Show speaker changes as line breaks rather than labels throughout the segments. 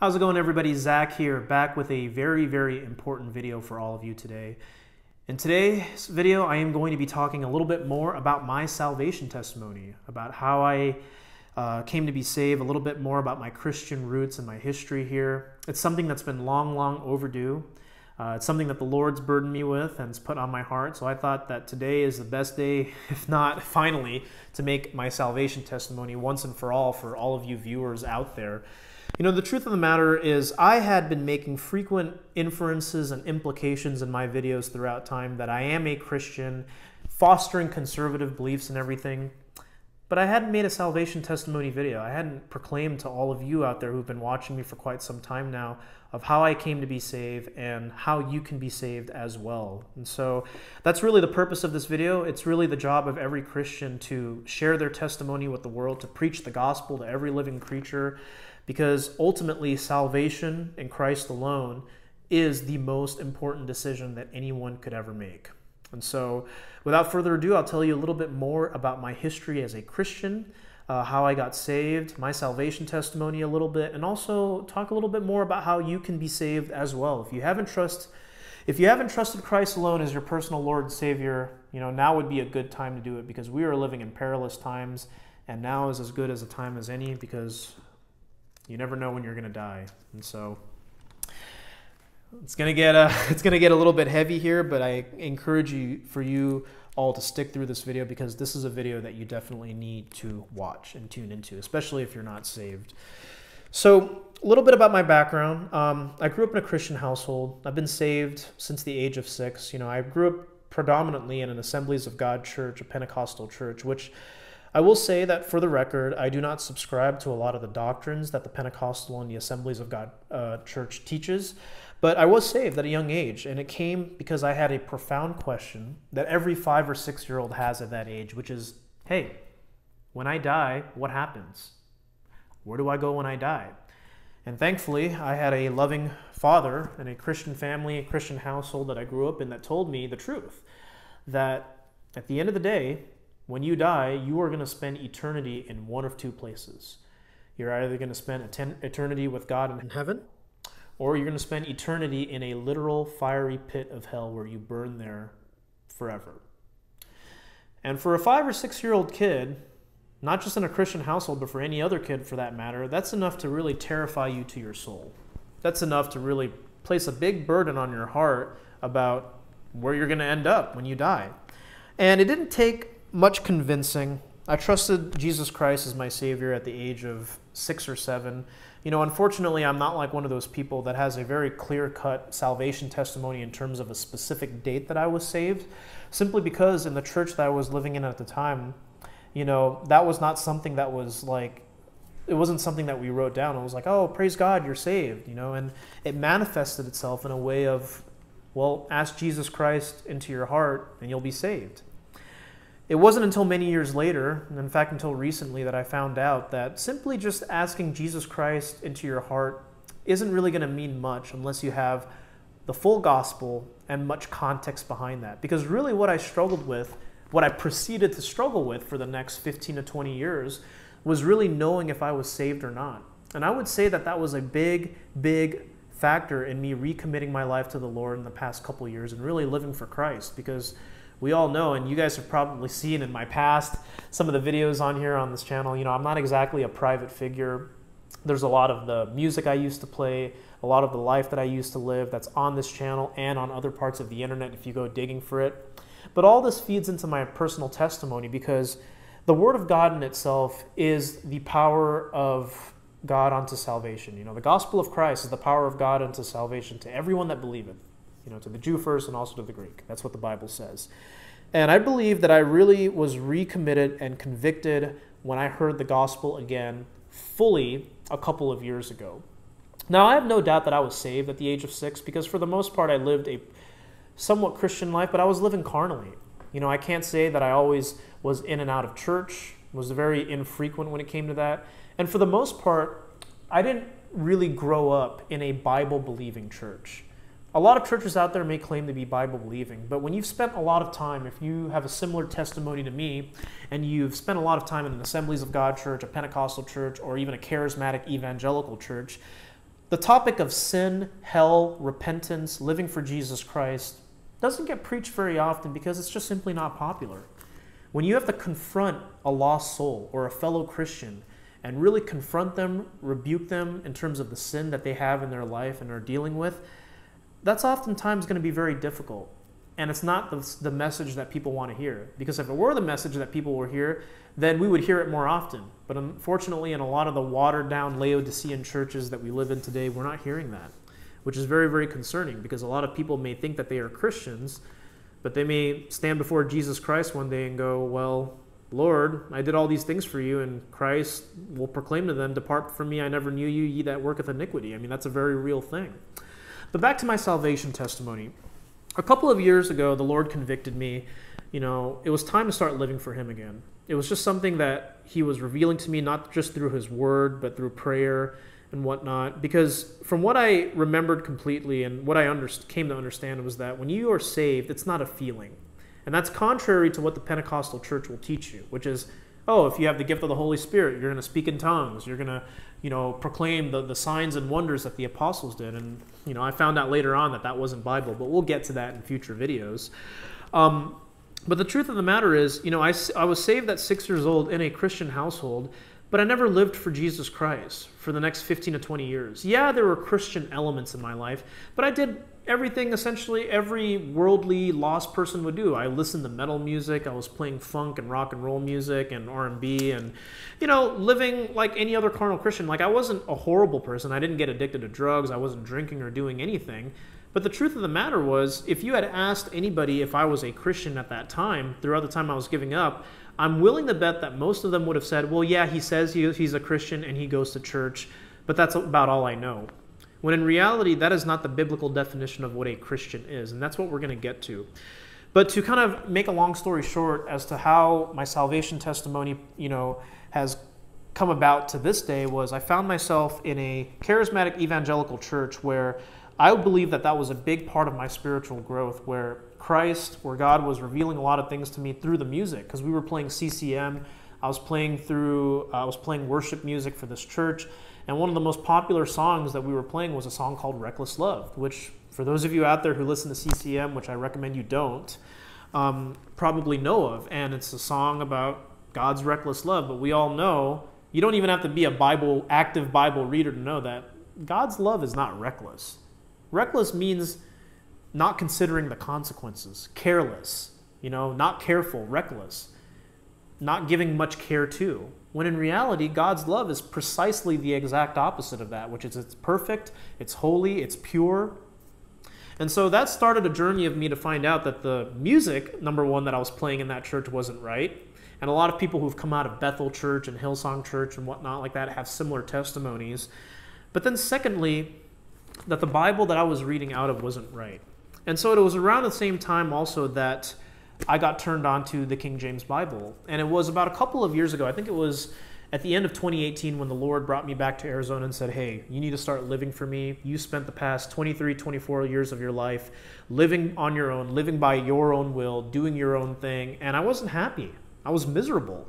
How's it going everybody? Zach here, back with a very, very important video for all of you today. In today's video, I am going to be talking a little bit more about my salvation testimony, about how I uh, came to be saved, a little bit more about my Christian roots and my history here. It's something that's been long, long overdue. Uh, it's something that the Lord's burdened me with and it's put on my heart. So I thought that today is the best day, if not finally, to make my salvation testimony once and for all for all of you viewers out there. You know, the truth of the matter is, I had been making frequent inferences and implications in my videos throughout time that I am a Christian, fostering conservative beliefs and everything. But I hadn't made a salvation testimony video. I hadn't proclaimed to all of you out there who've been watching me for quite some time now of how I came to be saved and how you can be saved as well. And so that's really the purpose of this video. It's really the job of every Christian to share their testimony with the world, to preach the gospel to every living creature, because ultimately salvation in Christ alone is the most important decision that anyone could ever make. And so, without further ado, I'll tell you a little bit more about my history as a Christian, uh, how I got saved, my salvation testimony a little bit, and also talk a little bit more about how you can be saved as well. If you haven't trust, if you haven't trusted Christ alone as your personal Lord and Savior, you know now would be a good time to do it because we are living in perilous times, and now is as good as a time as any because you never know when you're going to die. And so it's going to get a, it's going to get a little bit heavy here, but I encourage you for you all to stick through this video because this is a video that you definitely need to watch and tune into, especially if you're not saved. So, a little bit about my background. Um, I grew up in a Christian household. I've been saved since the age of six. You know, I grew up predominantly in an Assemblies of God church, a Pentecostal church, which I will say that for the record, I do not subscribe to a lot of the doctrines that the Pentecostal and the Assemblies of God uh, Church teaches, but I was saved at a young age, and it came because I had a profound question that every five or six year old has at that age, which is hey, when I die, what happens? Where do I go when I die? And thankfully, I had a loving father and a Christian family, a Christian household that I grew up in that told me the truth that at the end of the day, when you die, you are going to spend eternity in one of two places. You're either going to spend eternity with God in heaven, or you're going to spend eternity in a literal fiery pit of hell where you burn there forever. And for a five or six year old kid, not just in a Christian household, but for any other kid for that matter, that's enough to really terrify you to your soul. That's enough to really place a big burden on your heart about where you're going to end up when you die. And it didn't take much convincing. I trusted Jesus Christ as my Savior at the age of six or seven. You know, unfortunately, I'm not like one of those people that has a very clear cut salvation testimony in terms of a specific date that I was saved, simply because in the church that I was living in at the time, you know, that was not something that was like, it wasn't something that we wrote down. It was like, oh, praise God, you're saved, you know, and it manifested itself in a way of, well, ask Jesus Christ into your heart and you'll be saved. It wasn't until many years later, in fact, until recently, that I found out that simply just asking Jesus Christ into your heart isn't really going to mean much unless you have the full gospel and much context behind that. Because really, what I struggled with, what I proceeded to struggle with for the next 15 to 20 years, was really knowing if I was saved or not. And I would say that that was a big, big factor in me recommitting my life to the Lord in the past couple years and really living for Christ because we all know, and you guys have probably seen in my past some of the videos on here on this channel, you know, I'm not exactly a private figure. There's a lot of the music I used to play, a lot of the life that I used to live that's on this channel and on other parts of the internet if you go digging for it. But all this feeds into my personal testimony because the Word of God in itself is the power of God unto salvation. You know, the gospel of Christ is the power of God unto salvation to everyone that believeth you know, to the Jew first and also to the Greek. That's what the Bible says. And I believe that I really was recommitted and convicted when I heard the gospel again fully a couple of years ago. Now, I have no doubt that I was saved at the age of six because for the most part I lived a somewhat Christian life, but I was living carnally. You know, I can't say that I always was in and out of church, was very infrequent when it came to that. And for the most part, I didn't really grow up in a Bible believing church a lot of churches out there may claim to be Bible believing, but when you've spent a lot of time, if you have a similar testimony to me, and you've spent a lot of time in an Assemblies of God church, a Pentecostal church, or even a charismatic evangelical church, the topic of sin, hell, repentance, living for Jesus Christ doesn't get preached very often because it's just simply not popular. When you have to confront a lost soul or a fellow Christian and really confront them, rebuke them in terms of the sin that they have in their life and are dealing with, that's oftentimes going to be very difficult. And it's not the, the message that people want to hear. Because if it were the message that people will hear, then we would hear it more often. But unfortunately, in a lot of the watered down Laodicean churches that we live in today, we're not hearing that, which is very, very concerning because a lot of people may think that they are Christians, but they may stand before Jesus Christ one day and go, Well, Lord, I did all these things for you, and Christ will proclaim to them, Depart from me, I never knew you, ye that worketh iniquity. I mean, that's a very real thing. But back to my salvation testimony. A couple of years ago, the Lord convicted me. You know, it was time to start living for Him again. It was just something that He was revealing to me, not just through His Word, but through prayer and whatnot. Because from what I remembered completely and what I under- came to understand was that when you are saved, it's not a feeling. And that's contrary to what the Pentecostal church will teach you, which is, oh, if you have the gift of the Holy Spirit, you're going to speak in tongues. You're going to, you know, proclaim the, the signs and wonders that the apostles did. And, you know, I found out later on that that wasn't Bible, but we'll get to that in future videos. Um, but the truth of the matter is, you know, I, I was saved at six years old in a Christian household, but I never lived for Jesus Christ for the next 15 to 20 years. Yeah, there were Christian elements in my life, but I did everything essentially every worldly lost person would do. I listened to metal music, I was playing funk and rock and roll music and R&B and you know, living like any other carnal Christian. Like I wasn't a horrible person. I didn't get addicted to drugs. I wasn't drinking or doing anything. But the truth of the matter was, if you had asked anybody if I was a Christian at that time, throughout the time I was giving up, I'm willing to bet that most of them would have said, well, yeah, he says he, he's a Christian and he goes to church, but that's about all I know. When in reality, that is not the biblical definition of what a Christian is, and that's what we're going to get to. But to kind of make a long story short as to how my salvation testimony, you know, has come about to this day was I found myself in a charismatic evangelical church where I believe that that was a big part of my spiritual growth where Christ, where God was revealing a lot of things to me through the music because we were playing CCM. I was playing through, uh, I was playing worship music for this church. And one of the most popular songs that we were playing was a song called Reckless Love, which, for those of you out there who listen to CCM, which I recommend you don't, um, probably know of. And it's a song about God's reckless love. But we all know, you don't even have to be a Bible, active Bible reader to know that God's love is not reckless. Reckless means not considering the consequences, careless, you know, not careful, reckless, not giving much care to. When in reality, God's love is precisely the exact opposite of that, which is it's perfect, it's holy, it's pure. And so that started a journey of me to find out that the music, number one, that I was playing in that church wasn't right. And a lot of people who've come out of Bethel Church and Hillsong Church and whatnot like that have similar testimonies. But then, secondly, that the Bible that I was reading out of wasn't right. And so it was around the same time also that I got turned on to the King James Bible. And it was about a couple of years ago, I think it was at the end of 2018 when the Lord brought me back to Arizona and said, Hey, you need to start living for me. You spent the past 23, 24 years of your life living on your own, living by your own will, doing your own thing. And I wasn't happy. I was miserable.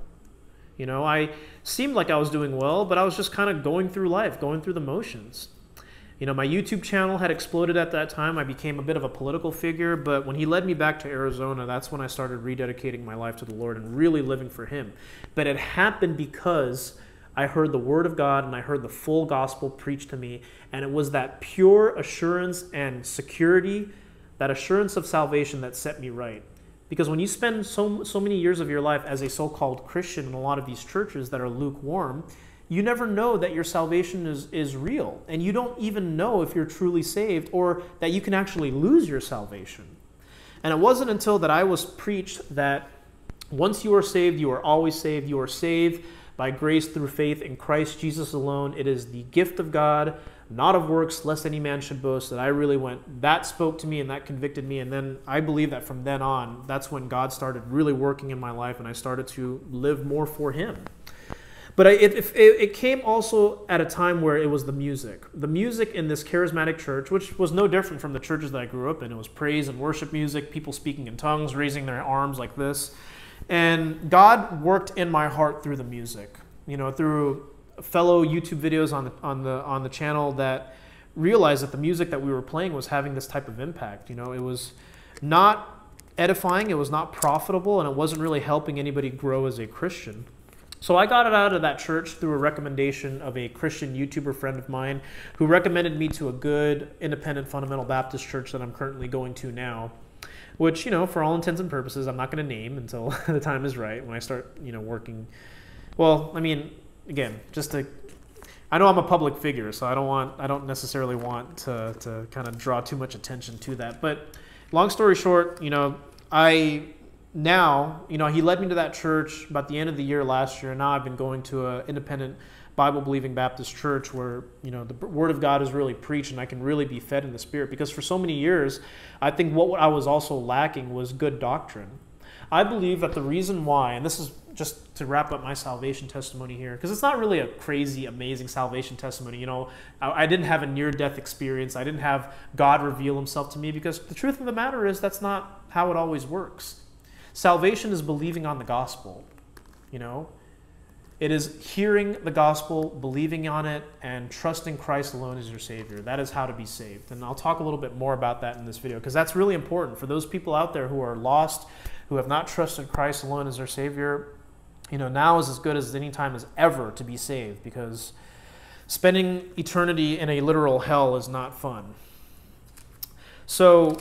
You know, I seemed like I was doing well, but I was just kind of going through life, going through the motions. You know, my YouTube channel had exploded at that time. I became a bit of a political figure, but when he led me back to Arizona, that's when I started rededicating my life to the Lord and really living for him. But it happened because I heard the word of God and I heard the full gospel preached to me, and it was that pure assurance and security, that assurance of salvation that set me right. Because when you spend so, so many years of your life as a so called Christian in a lot of these churches that are lukewarm, you never know that your salvation is, is real. And you don't even know if you're truly saved or that you can actually lose your salvation. And it wasn't until that I was preached that once you are saved, you are always saved. You are saved by grace through faith in Christ Jesus alone. It is the gift of God, not of works, lest any man should boast. That I really went, that spoke to me and that convicted me. And then I believe that from then on, that's when God started really working in my life and I started to live more for Him. But it, it, it, came also at a time where it was the music. The music in this charismatic church, which was no different from the churches that I grew up in. It was praise and worship music, people speaking in tongues, raising their arms like this. And God worked in my heart through the music, you know, through fellow YouTube videos on the, on the, on the channel that realized that the music that we were playing was having this type of impact. You know, it was not edifying, it was not profitable, and it wasn't really helping anybody grow as a Christian. So I got it out of that church through a recommendation of a Christian YouTuber friend of mine who recommended me to a good independent fundamental Baptist church that I'm currently going to now. Which, you know, for all intents and purposes, I'm not going to name until the time is right when I start, you know, working. Well, I mean, again, just to I know I'm a public figure, so I don't want I don't necessarily want to to kind of draw too much attention to that. But long story short, you know, I now, you know, he led me to that church about the end of the year last year, and now I've been going to an independent Bible believing Baptist church where, you know, the word of God is really preached and I can really be fed in the spirit because for so many years, I think what I was also lacking was good doctrine. I believe that the reason why, and this is just to wrap up my salvation testimony here, because it's not really a crazy, amazing salvation testimony. You know, I, I didn't have a near death experience. I didn't have God reveal himself to me because the truth of the matter is that's not how it always works. Salvation is believing on the gospel, you know. It is hearing the gospel, believing on it, and trusting Christ alone as your Savior. That is how to be saved. And I'll talk a little bit more about that in this video because that's really important for those people out there who are lost, who have not trusted Christ alone as their Savior you know, now is as good as any time as ever to be saved because spending eternity in a literal hell is not fun. So,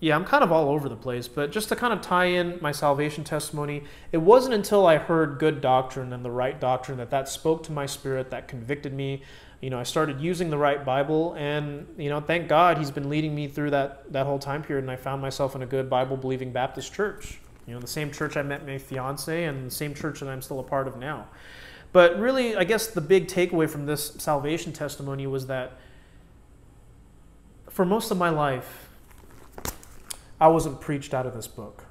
yeah, I'm kind of all over the place, but just to kind of tie in my salvation testimony, it wasn't until I heard good doctrine and the right doctrine that that spoke to my spirit, that convicted me. You know, I started using the right Bible, and you know, thank God He's been leading me through that that whole time period, and I found myself in a good Bible believing Baptist church. You know, the same church I met my fiance and the same church that I'm still a part of now. But really, I guess the big takeaway from this salvation testimony was that for most of my life, I wasn't preached out of this book.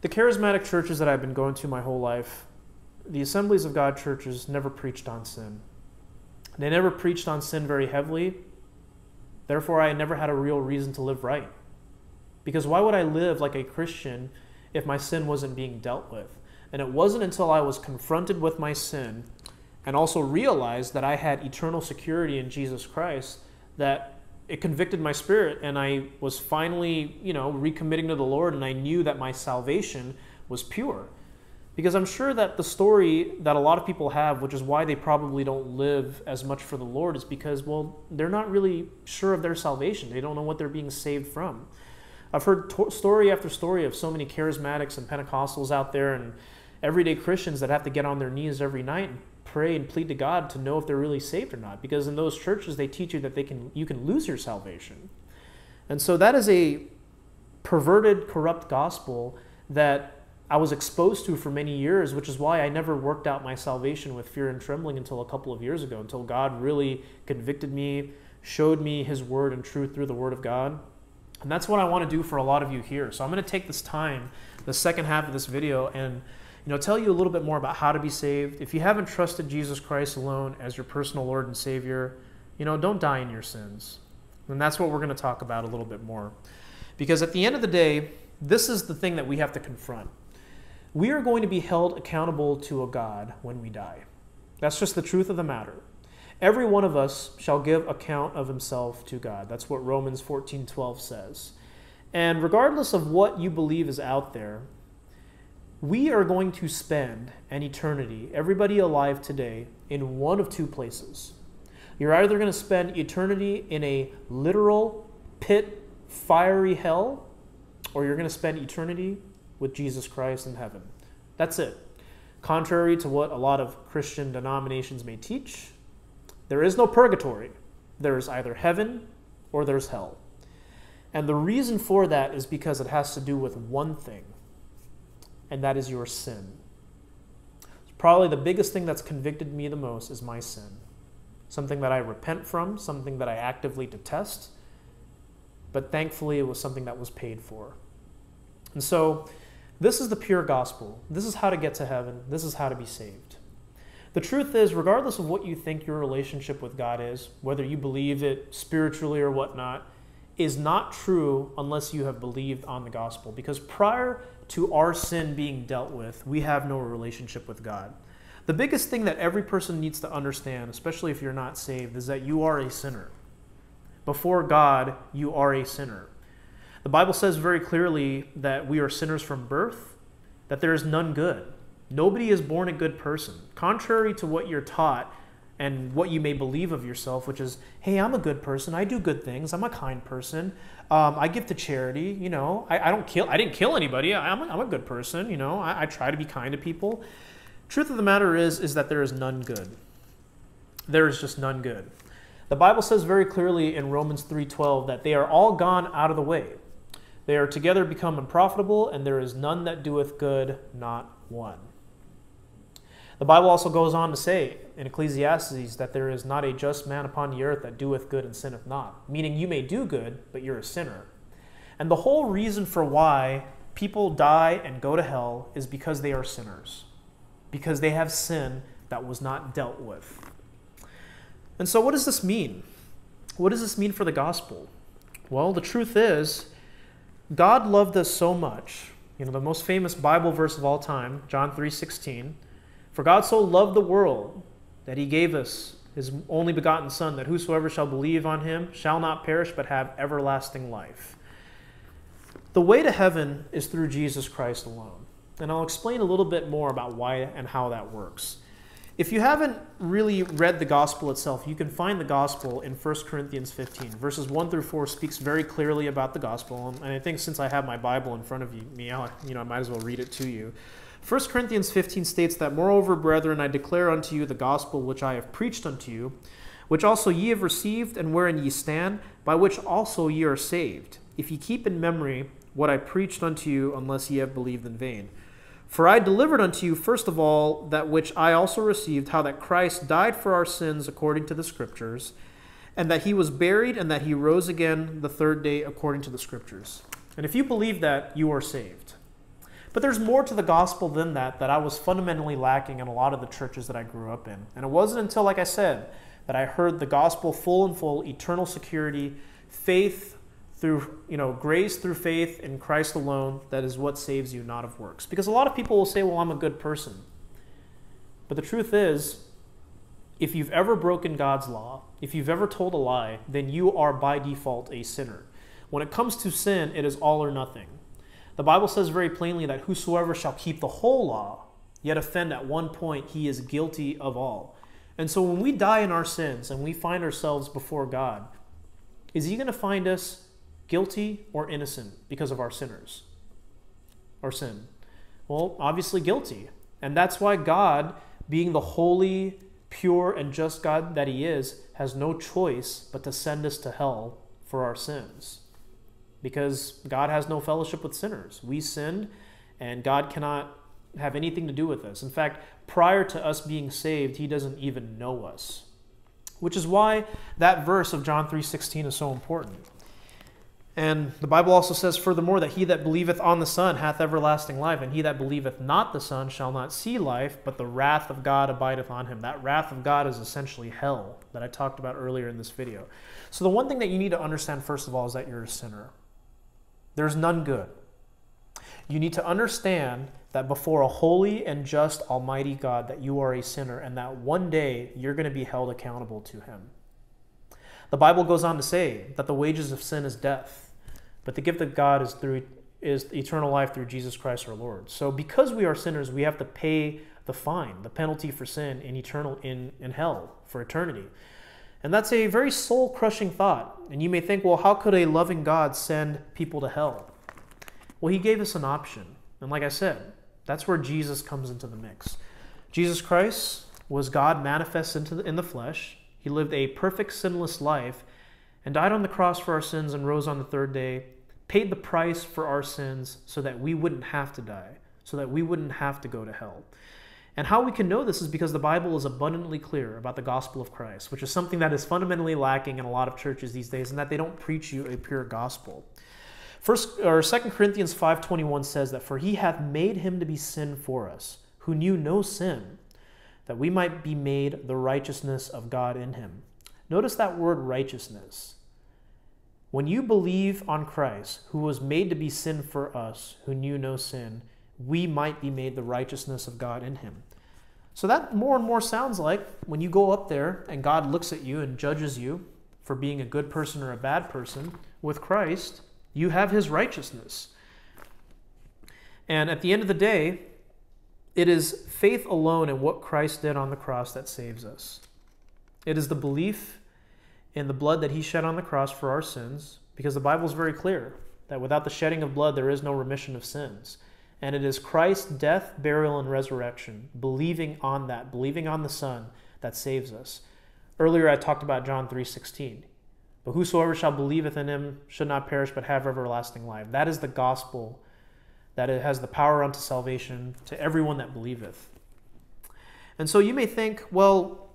The charismatic churches that I've been going to my whole life, the Assemblies of God churches never preached on sin. They never preached on sin very heavily. Therefore, I never had a real reason to live right. Because why would I live like a Christian if my sin wasn't being dealt with? And it wasn't until I was confronted with my sin and also realized that I had eternal security in Jesus Christ that it convicted my spirit and I was finally, you know, recommitting to the Lord and I knew that my salvation was pure. Because I'm sure that the story that a lot of people have, which is why they probably don't live as much for the Lord, is because, well, they're not really sure of their salvation. They don't know what they're being saved from. I've heard to- story after story of so many charismatics and Pentecostals out there and everyday Christians that have to get on their knees every night pray and plead to God to know if they're really saved or not. Because in those churches, they teach you that they can you can lose your salvation, and so that is a perverted, corrupt gospel that I was exposed to for many years, which is why I never worked out my salvation with fear and trembling until a couple of years ago, until God really convicted me, showed me His word and truth through the Word of God. And that's what I want to do for a lot of you here. So I'm going to take this time, the second half of this video, and you know, tell you a little bit more about how to be saved. If you haven't trusted Jesus Christ alone as your personal Lord and Savior, you know, don't die in your sins. And that's what we're going to talk about a little bit more. Because at the end of the day, this is the thing that we have to confront. We are going to be held accountable to a God when we die. That's just the truth of the matter. Every one of us shall give account of himself to God. That's what Romans 14:12 says. And regardless of what you believe is out there, we are going to spend an eternity, everybody alive today, in one of two places. You're either going to spend eternity in a literal pit, fiery hell, or you're going to spend eternity with Jesus Christ in heaven. That's it. Contrary to what a lot of Christian denominations may teach, there is no purgatory. There is either heaven or there's hell. And the reason for that is because it has to do with one thing, and that is your sin. Probably the biggest thing that's convicted me the most is my sin. Something that I repent from, something that I actively detest, but thankfully it was something that was paid for. And so, this is the pure gospel. This is how to get to heaven. This is how to be saved. The truth is, regardless of what you think your relationship with God is, whether you believe it spiritually or whatnot, is not true unless you have believed on the gospel. Because prior to our sin being dealt with, we have no relationship with God. The biggest thing that every person needs to understand, especially if you're not saved, is that you are a sinner. Before God, you are a sinner. The Bible says very clearly that we are sinners from birth, that there is none good. Nobody is born a good person. Contrary to what you're taught and what you may believe of yourself, which is, hey, I'm a good person. I do good things. I'm a kind person. Um, I give to charity. You know, I, I, don't kill. I didn't kill anybody. I'm a, I'm a good person. You know, I, I try to be kind to people. Truth of the matter is, is that there is none good. There is just none good. The Bible says very clearly in Romans 3:12 that they are all gone out of the way. They are together become unprofitable, and there is none that doeth good, not one. The Bible also goes on to say in Ecclesiastes that there is not a just man upon the earth that doeth good and sinneth not, meaning you may do good, but you're a sinner. And the whole reason for why people die and go to hell is because they are sinners, because they have sin that was not dealt with. And so, what does this mean? What does this mean for the gospel? Well, the truth is, God loved us so much. You know, the most famous Bible verse of all time, John 3:16, for God so loved the world that he gave us his only begotten Son, that whosoever shall believe on him shall not perish but have everlasting life. The way to heaven is through Jesus Christ alone. And I'll explain a little bit more about why and how that works. If you haven't really read the gospel itself, you can find the gospel in 1 Corinthians 15. Verses 1 through 4 speaks very clearly about the gospel. And I think since I have my Bible in front of me, you know, I might as well read it to you. 1 Corinthians 15 states that, Moreover, brethren, I declare unto you the gospel which I have preached unto you, which also ye have received, and wherein ye stand, by which also ye are saved, if ye keep in memory what I preached unto you, unless ye have believed in vain. For I delivered unto you, first of all, that which I also received, how that Christ died for our sins according to the Scriptures, and that he was buried, and that he rose again the third day according to the Scriptures. And if you believe that, you are saved. But there's more to the gospel than that that I was fundamentally lacking in a lot of the churches that I grew up in. And it wasn't until, like I said, that I heard the gospel full and full, eternal security, faith through, you know, grace through faith in Christ alone, that is what saves you, not of works. Because a lot of people will say, well, I'm a good person. But the truth is, if you've ever broken God's law, if you've ever told a lie, then you are by default a sinner. When it comes to sin, it is all or nothing. The Bible says very plainly that whosoever shall keep the whole law, yet offend at one point, he is guilty of all. And so when we die in our sins and we find ourselves before God, is he going to find us guilty or innocent because of our sinners? Our sin? Well, obviously guilty. And that's why God, being the holy, pure, and just God that he is, has no choice but to send us to hell for our sins because God has no fellowship with sinners. We sinned, and God cannot have anything to do with us. In fact, prior to us being saved, he doesn't even know us. Which is why that verse of John 3:16 is so important. And the Bible also says furthermore that he that believeth on the Son hath everlasting life, and he that believeth not the Son shall not see life, but the wrath of God abideth on him. That wrath of God is essentially hell that I talked about earlier in this video. So the one thing that you need to understand first of all is that you're a sinner. There's none good. You need to understand that before a holy and just Almighty God, that you are a sinner and that one day you're going to be held accountable to Him. The Bible goes on to say that the wages of sin is death, but the gift of God is through is eternal life through Jesus Christ our Lord. So because we are sinners, we have to pay the fine, the penalty for sin in eternal in, in hell for eternity. And that's a very soul crushing thought. And you may think, well, how could a loving God send people to hell? Well, he gave us an option. And like I said, that's where Jesus comes into the mix. Jesus Christ was God manifest into the, in the flesh. He lived a perfect, sinless life and died on the cross for our sins and rose on the third day, paid the price for our sins so that we wouldn't have to die, so that we wouldn't have to go to hell. And how we can know this is because the Bible is abundantly clear about the gospel of Christ, which is something that is fundamentally lacking in a lot of churches these days, and that they don't preach you a pure gospel. First or Second Corinthians 5:21 says that for he hath made him to be sin for us, who knew no sin, that we might be made the righteousness of God in him. Notice that word righteousness. When you believe on Christ, who was made to be sin for us, who knew no sin, we might be made the righteousness of God in him. So that more and more sounds like when you go up there and God looks at you and judges you for being a good person or a bad person with Christ, you have his righteousness. And at the end of the day, it is faith alone in what Christ did on the cross that saves us. It is the belief in the blood that he shed on the cross for our sins, because the Bible is very clear that without the shedding of blood, there is no remission of sins. And it is Christ's death, burial, and resurrection, believing on that, believing on the Son, that saves us. Earlier I talked about John 3:16. But whosoever shall believeth in him should not perish but have everlasting life. That is the gospel that it has the power unto salvation to everyone that believeth. And so you may think, well,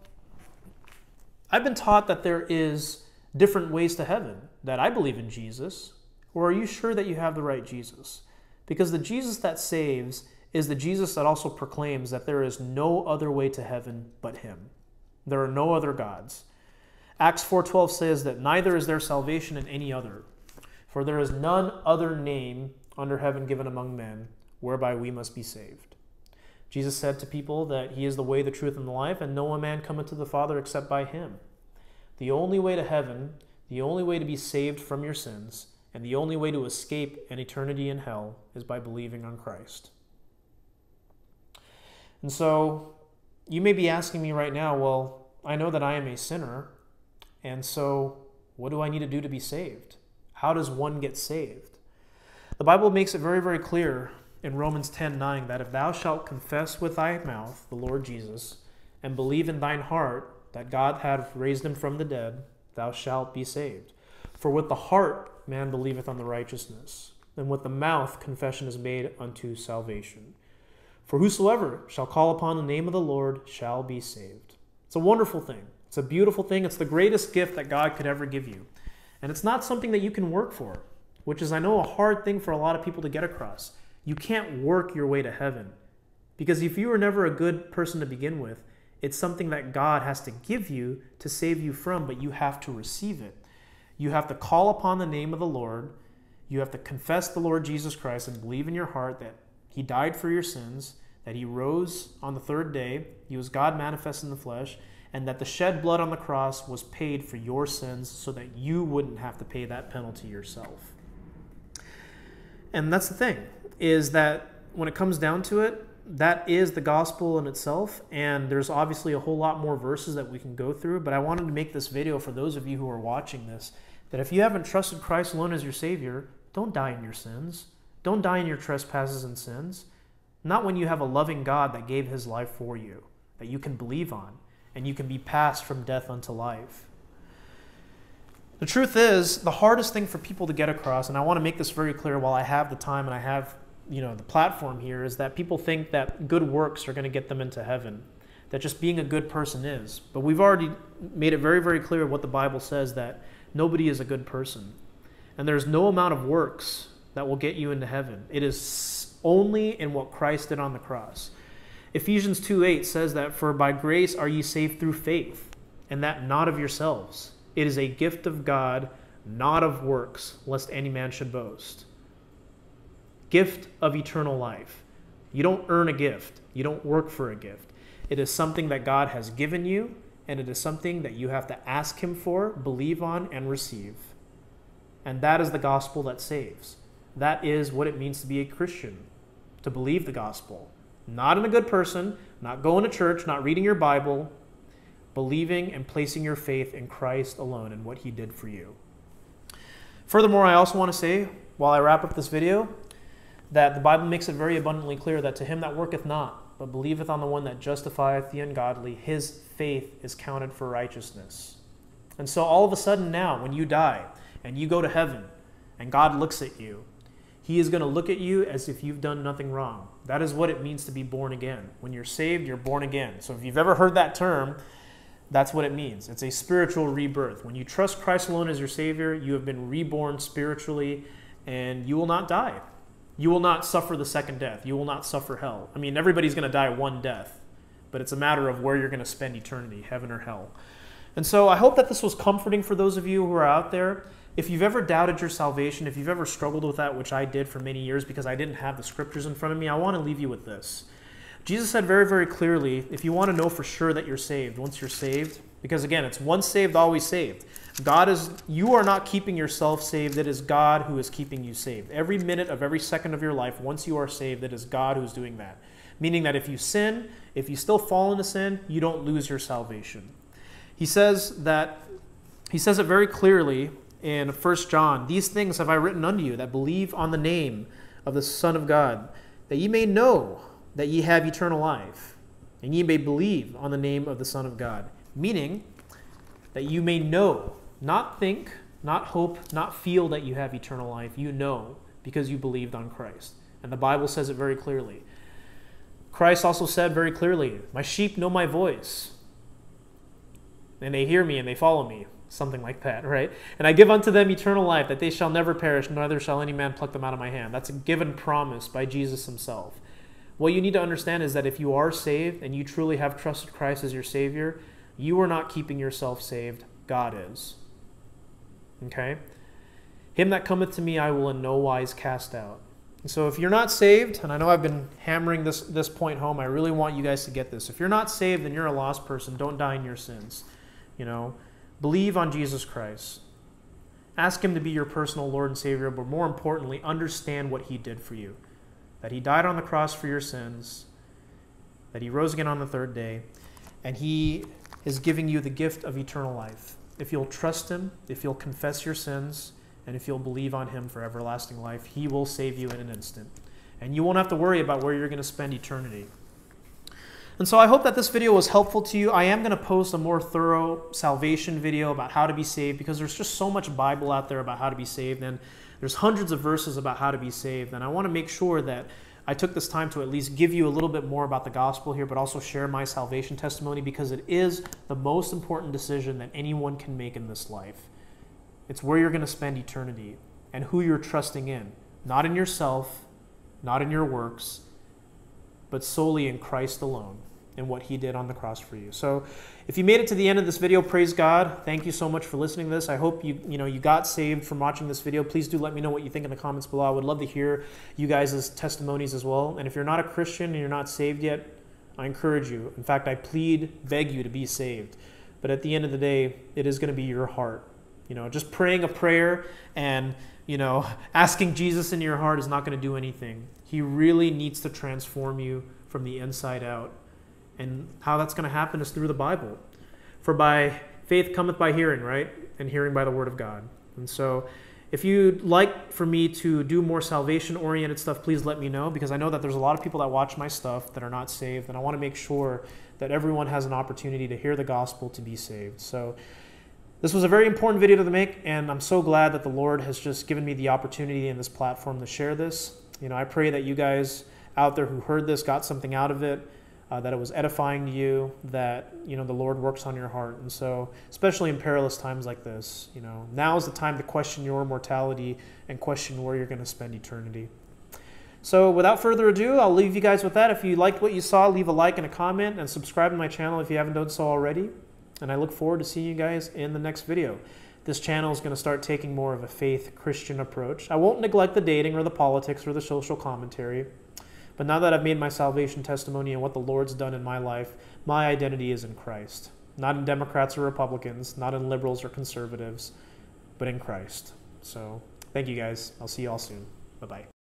I've been taught that there is different ways to heaven, that I believe in Jesus, or are you sure that you have the right Jesus? Because the Jesus that saves is the Jesus that also proclaims that there is no other way to heaven but him. There are no other gods. Acts 4:12 says that neither is there salvation in any other, for there is none other name under heaven given among men whereby we must be saved. Jesus said to people that he is the way, the truth, and the life, and no man cometh to the Father except by him. The only way to heaven, the only way to be saved from your sins, and the only way to escape an eternity in hell is by believing on Christ. And so you may be asking me right now, well, I know that I am a sinner, and so what do I need to do to be saved? How does one get saved? The Bible makes it very, very clear in Romans 10 9 that if thou shalt confess with thy mouth the Lord Jesus and believe in thine heart that God hath raised him from the dead, thou shalt be saved. For with the heart man believeth on the righteousness, and with the mouth confession is made unto salvation. For whosoever shall call upon the name of the Lord shall be saved. It's a wonderful thing. It's a beautiful thing. It's the greatest gift that God could ever give you. And it's not something that you can work for, which is, I know, a hard thing for a lot of people to get across. You can't work your way to heaven. Because if you were never a good person to begin with, it's something that God has to give you to save you from, but you have to receive it. You have to call upon the name of the Lord. You have to confess the Lord Jesus Christ and believe in your heart that He died for your sins, that He rose on the third day, He was God manifest in the flesh, and that the shed blood on the cross was paid for your sins so that you wouldn't have to pay that penalty yourself. And that's the thing, is that when it comes down to it, that is the gospel in itself and there's obviously a whole lot more verses that we can go through but i wanted to make this video for those of you who are watching this that if you haven't trusted christ alone as your savior don't die in your sins. Don't die in your trespasses and sins. Not when you have a loving god that gave his life for you that you can believe on and you can be passed from death unto life. The truth is the hardest thing for people to get across and i want to make this very clear while i have the time and i have you know the platform here is that people think that good works are going to get them into heaven that just being a good person is. But we've already made it very very clear what the bible says that nobody is a good person. And there's no amount of works that will get you into heaven. It is only in what christ did on the cross. Ephesians 2 8 says that for by grace are ye saved through faith and that not of yourselves. It is a gift of god not of works lest any man should boast gift of eternal life. You don't earn a gift, you don't work for a gift. It is something that God has given you, and it is something that you have to ask Him for, believe on, and receive. And that is the gospel that saves. That is what it means to be a Christian, to believe the gospel. Not in a good person, not going to church, not reading your Bible, believing and placing your faith in Christ alone and what He did for you. Furthermore, I also want to say, while I wrap up this video, that the Bible makes it very abundantly clear that to him that worketh not, but believeth on the one that justifieth the ungodly, his faith is counted for righteousness. And so all of a sudden now, when you die and you go to heaven and God looks at you, he is going to look at you as if you've done nothing wrong. That is what it means to be born again. When you're saved, you're born again. So if you've ever heard that term, that's what it means. It's a spiritual rebirth. When you trust Christ alone as your Savior, you have been reborn spiritually and you will not die. You will not suffer the second death. You will not suffer hell. I mean, everybody's going to die one death, but it's a matter of where you're going to spend eternity, heaven or hell. And so I hope that this was comforting for those of you who are out there. If you've ever doubted your salvation, if you've ever struggled with that, which I did for many years because I didn't have the scriptures in front of me, I want to leave you with this Jesus said very, very clearly if you want to know for sure that you're saved, once you're saved, because again, it's once saved, always saved. God is, you are not keeping yourself saved. It is God who is keeping you saved. Every minute of every second of your life, once you are saved, it is God who's doing that. Meaning that if you sin, if you still fall into sin, you don't lose your salvation. He says that, he says it very clearly in 1 John These things have I written unto you that believe on the name of the Son of God, that ye may know that ye have eternal life, and ye may believe on the name of the Son of God. Meaning that you may know, not think, not hope, not feel that you have eternal life. You know because you believed on Christ. And the Bible says it very clearly. Christ also said very clearly, My sheep know my voice, and they hear me and they follow me. Something like that, right? And I give unto them eternal life, that they shall never perish, neither shall any man pluck them out of my hand. That's a given promise by Jesus himself. What you need to understand is that if you are saved and you truly have trusted Christ as your Savior, you are not keeping yourself saved, God is. Okay? Him that cometh to me, I will in no wise cast out. And so if you're not saved, and I know I've been hammering this, this point home, I really want you guys to get this. If you're not saved, then you're a lost person. Don't die in your sins. You know, believe on Jesus Christ. Ask him to be your personal Lord and Savior, but more importantly, understand what he did for you. That he died on the cross for your sins, that he rose again on the third day, and he is giving you the gift of eternal life. If you'll trust him, if you'll confess your sins, and if you'll believe on Him for everlasting life, He will save you in an instant. And you won't have to worry about where you're going to spend eternity. And so I hope that this video was helpful to you. I am going to post a more thorough salvation video about how to be saved because there's just so much Bible out there about how to be saved. And there's hundreds of verses about how to be saved. And I want to make sure that I took this time to at least give you a little bit more about the gospel here, but also share my salvation testimony because it is the most important decision that anyone can make in this life. It's where you're going to spend eternity and who you're trusting in. Not in yourself, not in your works, but solely in Christ alone and what he did on the cross for you. So if you made it to the end of this video, praise God. Thank you so much for listening to this. I hope you, you know, you got saved from watching this video. Please do let me know what you think in the comments below. I would love to hear you guys' testimonies as well. And if you're not a Christian and you're not saved yet, I encourage you. In fact, I plead, beg you to be saved. But at the end of the day, it is going to be your heart you know, just praying a prayer and, you know, asking Jesus in your heart is not going to do anything. He really needs to transform you from the inside out. And how that's going to happen is through the Bible. For by faith cometh by hearing, right? And hearing by the word of God. And so if you'd like for me to do more salvation oriented stuff, please let me know because I know that there's a lot of people that watch my stuff that are not saved, and I want to make sure that everyone has an opportunity to hear the gospel to be saved. So this was a very important video to make, and I'm so glad that the Lord has just given me the opportunity in this platform to share this. You know, I pray that you guys out there who heard this got something out of it, uh, that it was edifying to you, that, you know, the Lord works on your heart. And so, especially in perilous times like this, you know, now is the time to question your mortality and question where you're going to spend eternity. So without further ado, I'll leave you guys with that. If you liked what you saw, leave a like and a comment and subscribe to my channel if you haven't done so already and I look forward to seeing you guys in the next video. This channel is going to start taking more of a faith Christian approach. I won't neglect the dating or the politics or the social commentary, but now that I've made my salvation testimony and what the Lord's done in my life, my identity is in Christ. Not in Democrats or Republicans, not in liberals or conservatives, but in Christ. So thank you guys. I'll see you all soon. Bye bye.